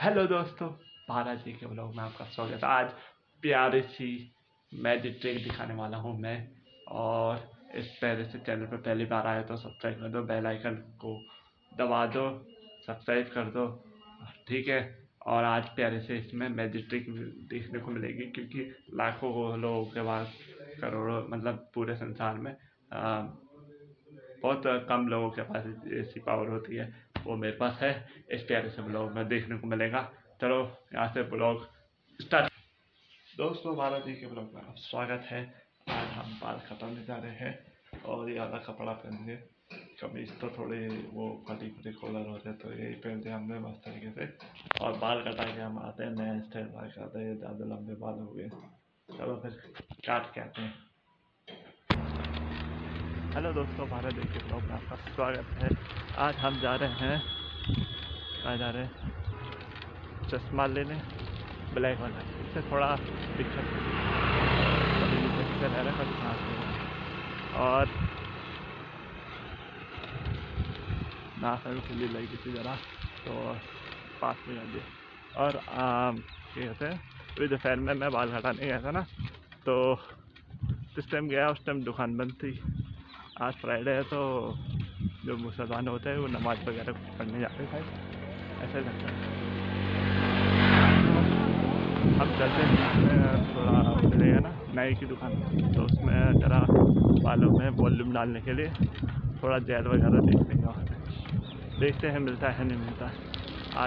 Hello दोस्तों भारत जी के blog में आपका स्वागत है। आज प्यारी सी मैजिक ट्रिक दिखाने वाला हूँ मैं और इस पहले से चैनल पर पहली बार आए तो सब्सक्राइब कर दो बेल आइकन को दबा दो सब्सक्राइब कर दो ठीक है? और आज प्यारे से इसमें मैजिक ट्रिक देखने को मिलेगी क्योंकि लाखों लोगों के पास करोड़ों मतलब पूरे संसार में आ, बहुत कम लोगों के पास ऐसी पावर होती है। वो मेरे पास है, इस प्यारे से ब्लॉग में देखने को मिलेगा। चलो, यहाँ से ब्लॉग स्टार्ट दोस्तों, भारत जी के ब्लॉग में आप स्वागत है। आज हम बाल खटाने जा रहे हैं और ये आधा कपड़ा पहनेंगे। कमीज तो थोड़े वो फटी फटी कॉलर होते तो यही पहनते हमने मस्त तरीके से। और बाल कटा के हम आते हैं नया स्टाइल बाल करते हैं, ज़्यादा लंबे बाल हो गए। चलो फिर काट के आते हैं। हेलो दोस्तों, भारत देश के ब्लॉग में आपका स्वागत है। आज हम जा रहे हैं, कहाँ जा रहे हैं? चश्मा लेने, ब्लैक वाला इससे थोड़ा दिक्कत है। सांस और नाक में खुली लगी थी ज़रा तो पास में दिया और क्या कहते हैं, अभी दोपहर में, मैं बाल घटाने गया था ना तो जिस टाइम गया, उस टाइम दुकान बंद थी। आज फ्राइडे है तो जो मुसलमान होते हैं वो नमाज़ वगैरह पढ़ने जाते हैं ऐसा लगता है। हम चलते हैं, थोड़ा चलेगा ना, नई की दुकान। तो उसमें ज़रा बालों में वॉल्यूम डालने के लिए थोड़ा जेल वगैरह देख लेंगे वहाँ पर देखते हैं, मिलता है, नहीं मिलता। है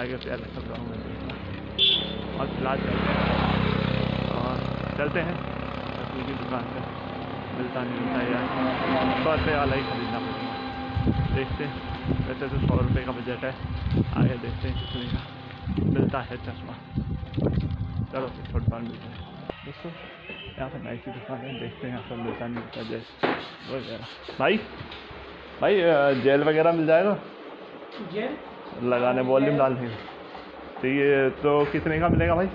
आगे प्यार सब गाँव में देखना और फ़िलहाल चलते हैं। और चलते हैं की दुकान पर मिलता नहीं मिलता यार। सौ रुपये वाला ही ख़रीदना। पड़ेगा देखते हैं। वैसे तो सौ रुपये का बजट है। आगे देखते हैं कितने का मिलता है चश्मा। चलो फिर थोड़ी बार मिलते हैं। दोस्तों यहाँ पर नई की दुकान है। देखते हैं यहाँ पर मिलता नहीं मिलता जेल वगैरह। भाई भाई जेल वगैरह मिल जाएगा? जेल लगाने वॉल्यूम डाल डालने तो ये तो कितने का मिलेगा भाई?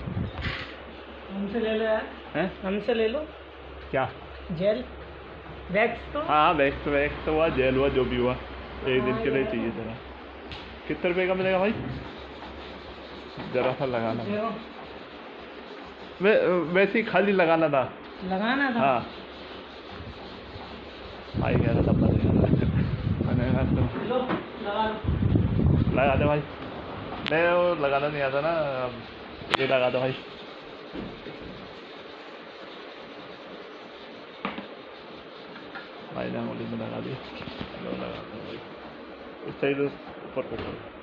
हमसे ले लो यार। हैं? हमसे ले लो। क्या? जेल? वैक्स तो हाँ वैक्स वैक्स तो हुआ जेल हुआ जो भी हुआ। एक दिन के लिए चाहिए ज़रा। कितने रुपए का मिलेगा भाई? ज़रा सा लगाना। वे वैसे ही खाली लगाना था। लगाना था? हाँ। भाई कह रहा था तो लगा दे। भाई। नहीं वो लगाना नहीं आता ना। ये लगा दो भाई। भाई ने अंगुली में लगा दी इस साइड ऊपर को करो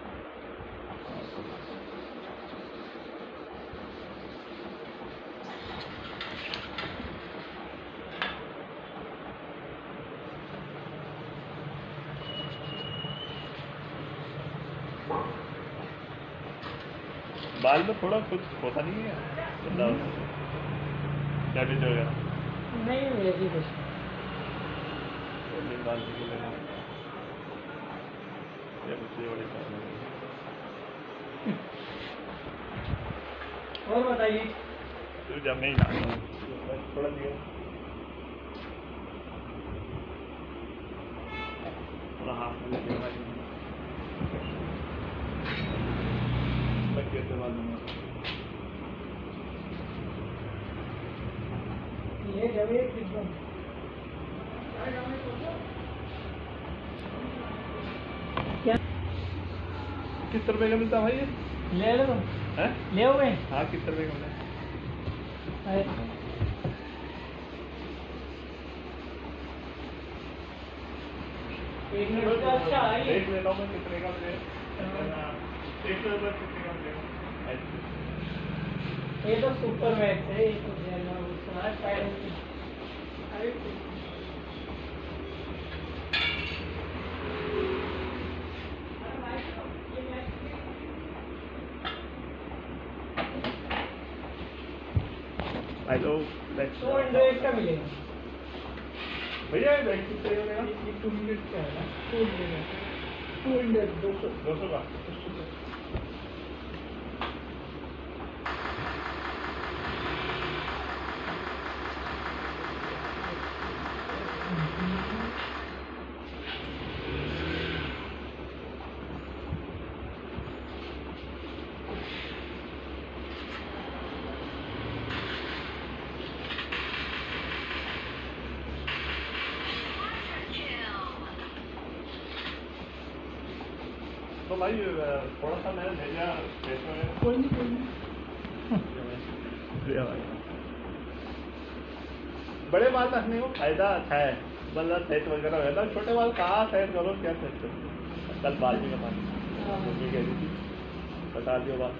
बाल में थोड़ा कुछ होता नहीं है डैमेज वगैरह नहीं वैसी कुछ डालने के लिए ये दूसरी बड़ी प्रॉब्लम और बताइए जब मैं ही थोड़ा दिया थोड़ा हाथ में एक क्या? किस रुपए का मिलता भाई ये? ले लो। हैं? ले हो हाँ किस रुपए का मिलता एक मिनट अच्छा है। एक ले लो मैं कितने का मिलेगा एक सौ रुपये कितने का मिलेगा ये तो सुपर मैक्स है ये तो है, है। अरे, बैक हंड्रेड का मिलेगा। भैया टू हंड्रेड का है ना? टू हंड्रेड टू हंड्रेड दो सौ। दो सौ का। तो भाई थोड़ा सा मैंने भेजा कोई नहीं कोई नहीं। बड़े बाल रखने को फ़ायदा अच्छा है मतलब सेट वगैरह है। ना छोटे बाल कहाँ सेट करो क्या सेट करो? कल बाल भी कमा हाँ। मम्मी कह रही थी। बता दियो बाल।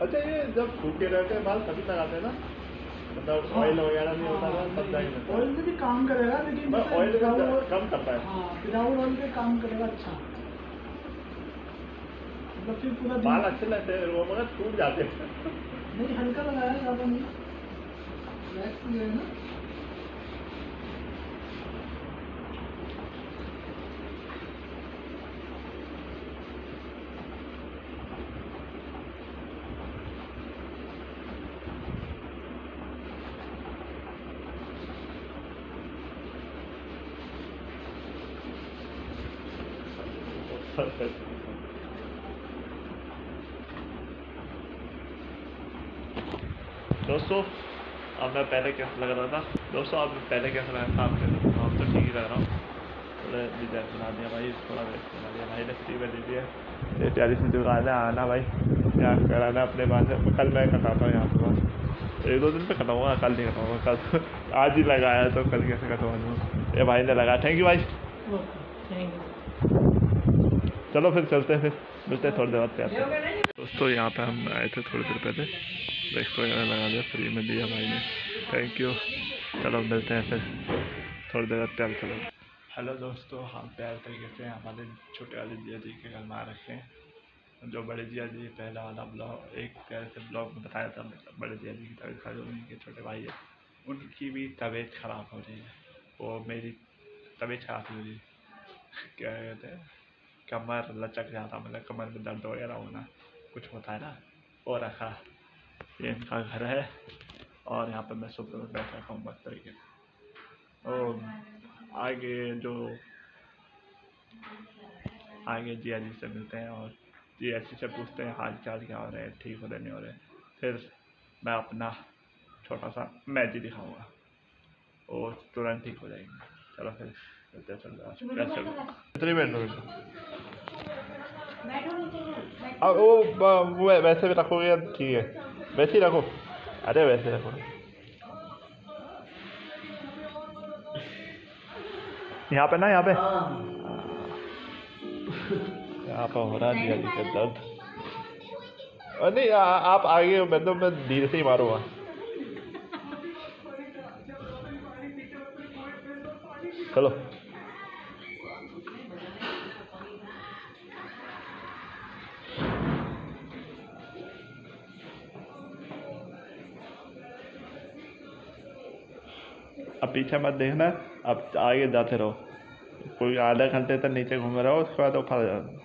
अच्छा ये जब सूखे रहते हैं बाल तभी लगाते हैं ना? मतलब हाँ। ऑयल वगैरह नहीं होता ना हाँ, तब है। ऑयल से भी काम करेगा लेकिन ऑयल का कम करता है। हाँ विदाउट ऑयल पे काम करेगा अच्छा। मतलब फिर पूरा बाल अच्छे लगते हैं वो मगर टूट जाते हैं। नहीं हल्का लगाया ज़्यादा नहीं। वैक्स है ना? दोस्तों, अब मैं पहले कैसे लग रहा था? दोस्तों मैं पहले कैसे लगा था? आपके अब तो ठीक ही लग रहा हूँ। थोड़ा डिज़ाइन बना दिया भाई, थोड़ा वेस्ट बना दिया भाई ने फ्री में दे ये चालीस में दुकान है, आना भाई। क्या कराना अपने पास है कल मैं कटाता हूँ यहाँ पे बस। एक दो दिन पे कटाऊँगा, कल नहीं कटाऊँगा, कल तो आज ही लगाया तो कल कैसे कटवा लूँ ये भाई ने लगाया थैंक यू भाई। थैंक यू चलो फिर चलते हैं फिर। मिलते हैं थोड़ी देर बाद, प्यार दोस्तों, यहाँ पे हम आए थे थोड़ी देर पहले। ब्रेक वगैरह लगा दिया, फ्री में दिया भाई ने। थैंक यू चलो, मिलते हैं फिर। थोड़ी देर बाद, प्यार चलो। हेलो दोस्तों हम प्यार तरीके से हमारे छोटे वाले जिया जी के घर में रखे हैं। जो बड़े जिया जी, पहला वाला ब्लॉग, एक तरह से ब्लॉग में बताया था मतलब बड़े जिया जी की तबीयत खराब उनके छोटे भाई है। उनकी भी तबीयत खराब हो रही है। वो मेरी तबीयत खराब हो रही है। क्या कहते हैं? कमर लचक जाता मतलब कमर में दर्द वगैरह होना कुछ होता है ना? वो रखा। ये इनका घर है और यहाँ पर मैं सुबह में बैठ रखा हूँ मस्त तरीके से। और आगे जो आगे जिया जी से मिलते हैं और जिया जी से पूछते हैं हाल चाल क्या हो रहे हैं ठीक हो रहे नहीं हो रहे? फिर मैं अपना छोटा सा मैजिक दिखाऊँगा वो तुरंत ठीक हो जाएँगे। चलो फिर चलते चलते चलो कितनी मिनट अब वो वो वैसे भी रखोगे या ठीक है? वैसे ही रखो। अरे वैसे रखो। यहाँ पे ना यहाँ पे। यहाँ पे हो रहा है का दर्द। और नहीं आ, आप आगे मैं तो मैं धीरे से ही मारूँगा। चलो। अब पीछे मत देखना, अब आगे जाते रहो। कोई आधा घंटे तक नीचे घूम रहा हो उसके बाद ऊपर आ जाओ।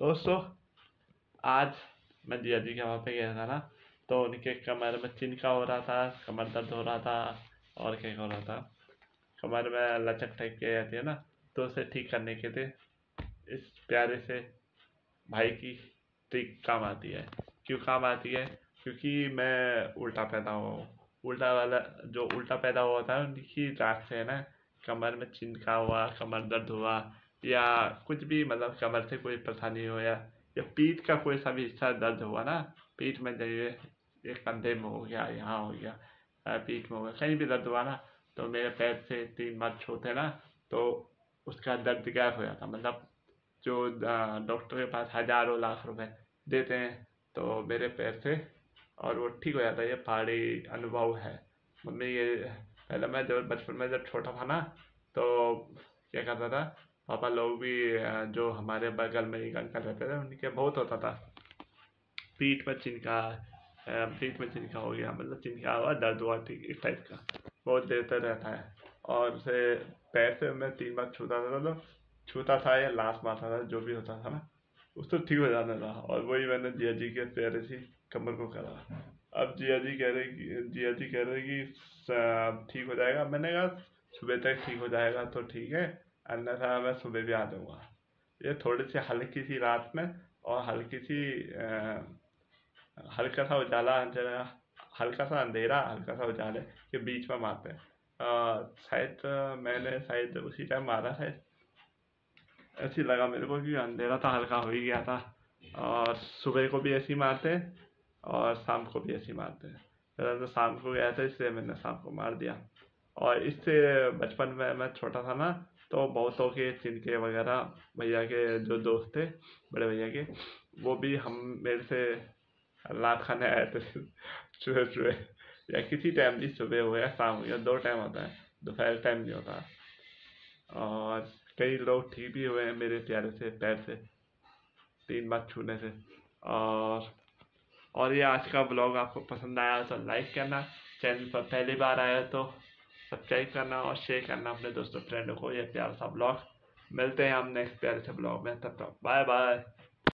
दोस्तों, आज मैं जिया जी के वहाँ पे गया था ना तो उनके कमर में चिनका हो रहा था, कमर दर्द हो रहा था, और क्या हो रहा था? कमर में लचक टाइप की आती है ना तो उसे ठीक करने के लिए इस प्यारे से भाई की ट्रिक काम आती है। क्यों काम आती है? क्योंकि मैं उल्टा पैदा हुआ हूँ। उल्टा वाला, जो उल्टा पैदा हुआ था उनकी राख से है ना, कमर में चिंका हुआ, कमर दर्द हुआ, या कुछ भी मतलब कमर से कोई परेशानी हो, या या पीठ का कोई सा भी हिस्सा दर्द हुआ ना, पीठ में जाइए, एक कंधे में हो गया, यहाँ हो गया पीठ में हो गया, कहीं भी दर्द हुआ ना तो मेरे पैर से तीन बार छूते ना तो उसका दर्द गायब हो जाता। मतलब जो डॉक्टर के पास हज़ारों लाख रुपए देते हैं तो मेरे पैर से और वो ठीक हो जाता है। ये पहाड़ी अनुभव है। मम्मी, ये पहले मैं जब बचपन में जब छोटा था ना तो क्या करता था, पापा लोग भी जो हमारे बगल में एक अंकल रहते थे, उनके बहुत होता था। पीठ में चिनका पीठ में चिनका हो गया मतलब चिनका हुआ, दर्द हुआ, ठीक, इस टाइप का। देर तक रहता है। और उसे पैर से मैं तीन बार छूता था तो छूता था या लाश मारता था, जो भी होता था ना उसको ठीक हो जाता था। और वही मैंने जिया जी के प्यारे से कमर को करा। अब जिया जी कह रहे कि, जिया जी कह रहे कि ठीक हो जाएगा? मैंने कहा, सुबह तक ठीक हो जाएगा तो ठीक है, अन्यथा मैं सुबह भी आ जाऊँगा। ये थोड़ी सी हल्की सी रात में और हल्की सी हल्का सा उजाला जरा हल्का सा अंधेरा, हल्का सा उजाले के बीच में मारते हैं। शायद मैंने शायद उसी टाइम मारा शायद। ऐसे लगा मेरे को कि अंधेरा तो हल्का हो ही गया था। और सुबह को भी ऐसी मारते हैं और शाम को भी ऐसी मारते हैं। तो शाम को गया था, इसलिए मैंने शाम को मार दिया। और इससे बचपन में मैं छोटा था ना तो बहुतों के चिनके वगैरह, भैया के जो दोस्त थे, बड़े भैया के, वो भी हम, मेरे से लात खाने आए थे। सुबह सुबह। या किसी टाइम भी सुबह हो या शाम हो, या दो टाइम होता है, दोपहर टाइम नहीं होता है। और कई लोग ठीक भी हुए हैं मेरे प्यारे से, पैर से, तीन बार छूने से। और और ये आज का ब्लॉग आपको पसंद आया तो लाइक करना चैनल पर पहली बार आया तो सब्सक्राइब करना और शेयर करना अपने दोस्तों फ्रेंडों को। ये प्यारा सा ब्लॉग मिलते हैं हम नेक्स्ट प्यारे से ब्लॉग में, तब तक बाय बाय